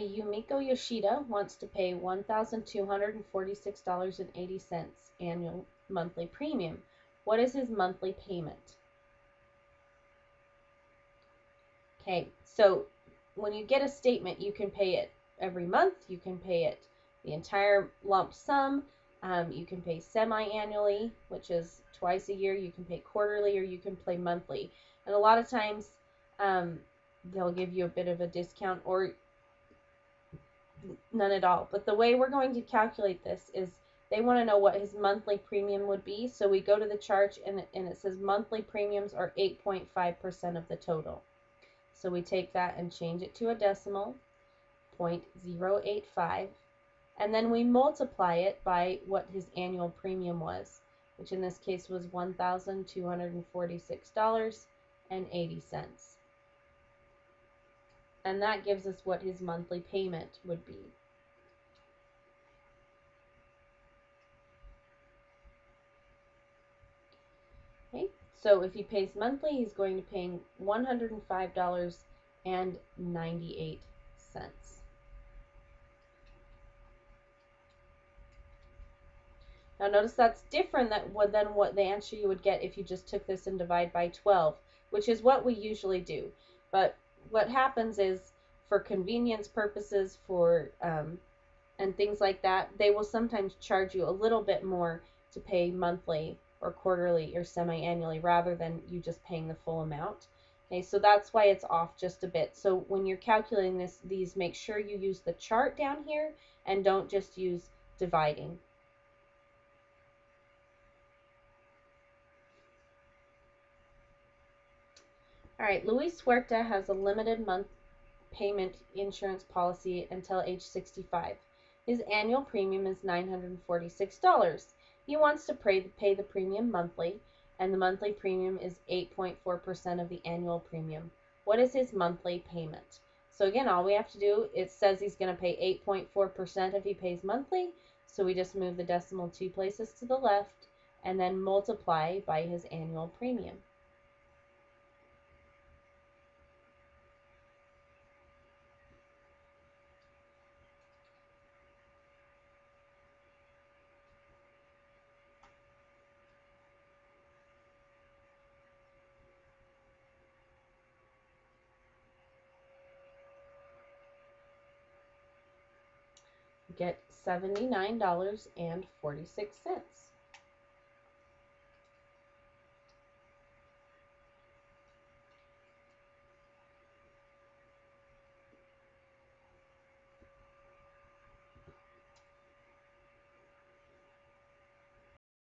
Yumiko Yoshida wants to pay $1,246.80 annual monthly premium. What is his monthly payment? Okay, so when you get a statement, you can pay it every month, you can pay it the entire lump sum, um, you can pay semi-annually, which is twice a year, you can pay quarterly, or you can pay monthly. And a lot of times, um, they'll give you a bit of a discount, or none at all. But the way we're going to calculate this is they want to know what his monthly premium would be. So we go to the chart and, and it says monthly premiums are 8.5% of the total. So we take that and change it to a decimal, 0.085, and then we multiply it by what his annual premium was, which in this case was $1,246.80 and that gives us what his monthly payment would be. Okay, so if he pays monthly, he's going to pay $105.98. Now notice that's different than what the answer you would get if you just took this and divide by 12, which is what we usually do. But what happens is for convenience purposes for um, and things like that they will sometimes charge you a little bit more to pay monthly or quarterly or semi-annually rather than you just paying the full amount. Okay so that's why it's off just a bit. So when you're calculating this these make sure you use the chart down here and don't just use dividing All right, Luis Huerta has a limited month payment insurance policy until age 65. His annual premium is $946. He wants to pay, the premium monthly, and the monthly premium is 8.4% of the annual premium. What is his monthly payment? So again, all we have to do, it says he's going to pay 8.4% if he pays monthly, so we just move the decimal two places to the left and then multiply by his annual premium. Get $79.46.